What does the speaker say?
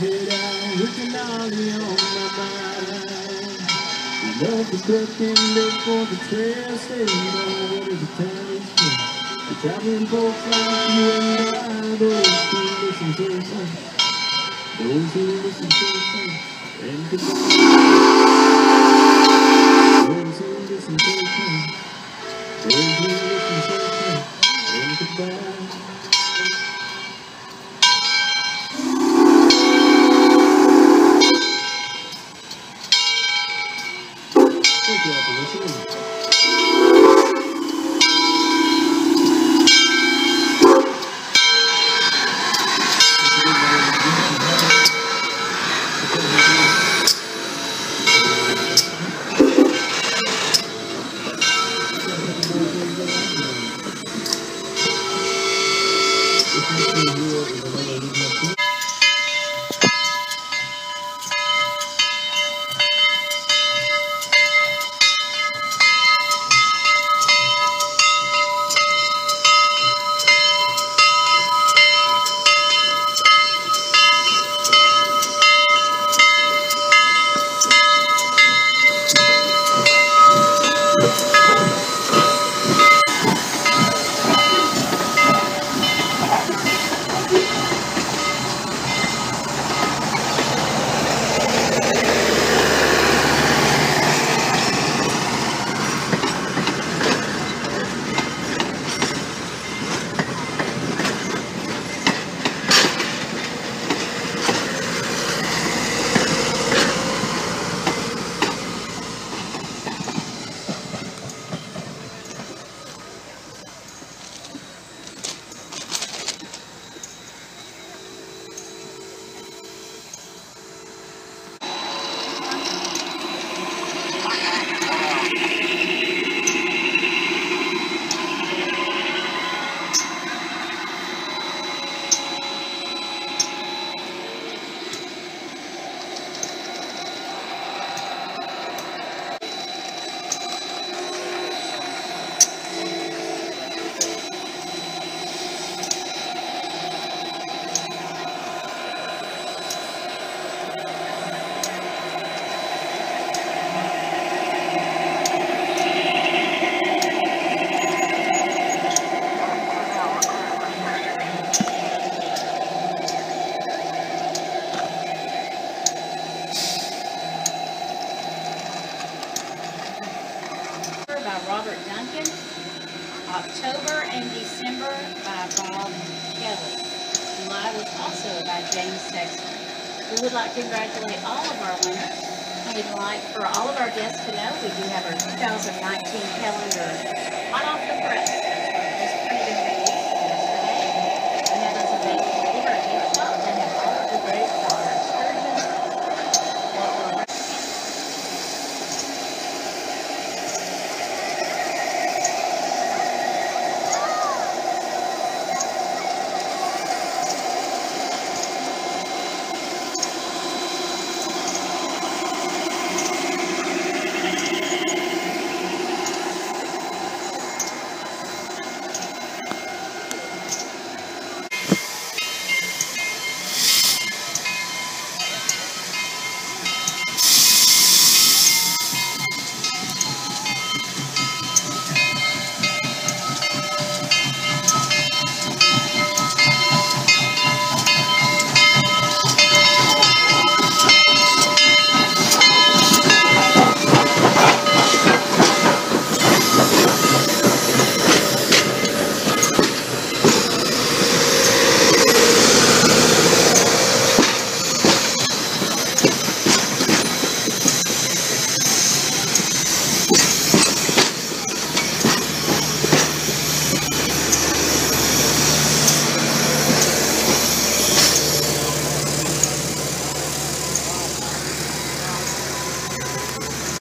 Looking on me on my mind. Love is looking big for the trail, you know what is the time The traveling folks like you and I, those who listen to those who listen to and. Thank you all for listening. James Sexton. We would like to congratulate all of our winners. We'd like for all of our guests to know we do have our 2019 calendar hot off the press.